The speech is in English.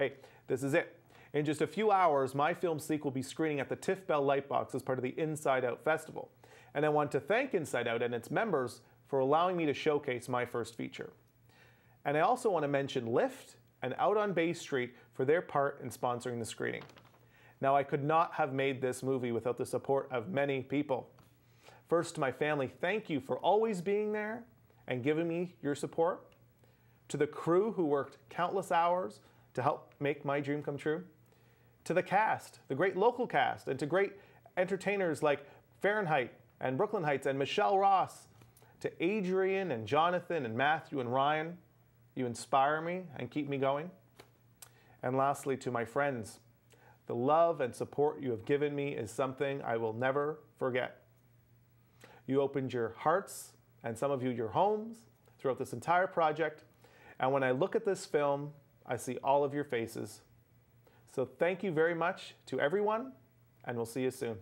Hey, this is it. In just a few hours, my film Seek will be screening at the TIFF Bell Lightbox as part of the Inside Out Festival. And I want to thank Inside Out and its members for allowing me to showcase my first feature. And I also want to mention Lyft and Out on Bay Street for their part in sponsoring the screening. Now, I could not have made this movie without the support of many people. First, to my family, thank you for always being there and giving me your support. To the crew who worked countless hours to help make my dream come true. To the cast, the great local cast, and to great entertainers like Fahrenheit and Brooklyn Heights and Michelle Ross. To Adrian and Jonathan and Matthew and Ryan, you inspire me and keep me going. And lastly, to my friends, the love and support you have given me is something I will never forget. You opened your hearts and some of you your homes throughout this entire project. And when I look at this film, I see all of your faces. So thank you very much to everyone, and we'll see you soon.